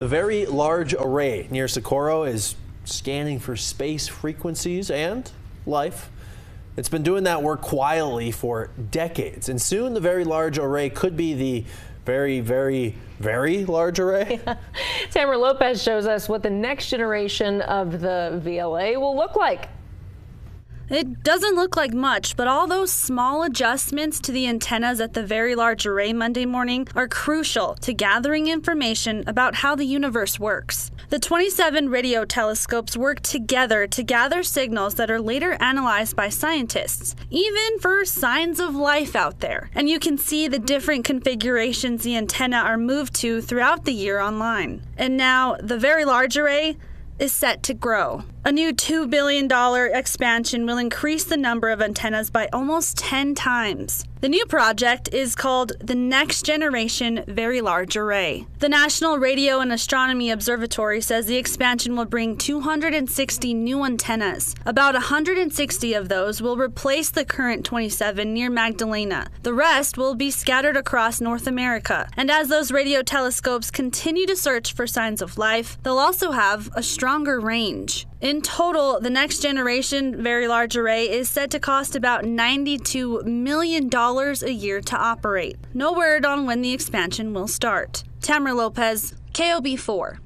The Very Large Array near Socorro is scanning for space frequencies and life. It's been doing that work quietly for decades, and soon the Very Large Array could be the very, very, very large array. Yeah. Tamara Lopez shows us what the next generation of the VLA will look like. It doesn't look like much, but all those small adjustments to the antennas at the Very Large Array Monday morning are crucial to gathering information about how the universe works. The 27 radio telescopes work together to gather signals that are later analyzed by scientists, even for signs of life out there. And you can see the different configurations the antenna are moved to throughout the year online. And now, the Very Large Array is set to grow. A new $2 billion expansion will increase the number of antennas by almost 10 times. The new project is called the Next Generation Very Large Array. The National Radio and Astronomy Observatory says the expansion will bring 260 new antennas. About 160 of those will replace the current 27 near Magdalena. The rest will be scattered across North America. And as those radio telescopes continue to search for signs of life, they'll also have a stronger range. In total, the next generation Very Large Array is set to cost about $92 million a year to operate. No word on when the expansion will start. Tamara Lopez, KOB4.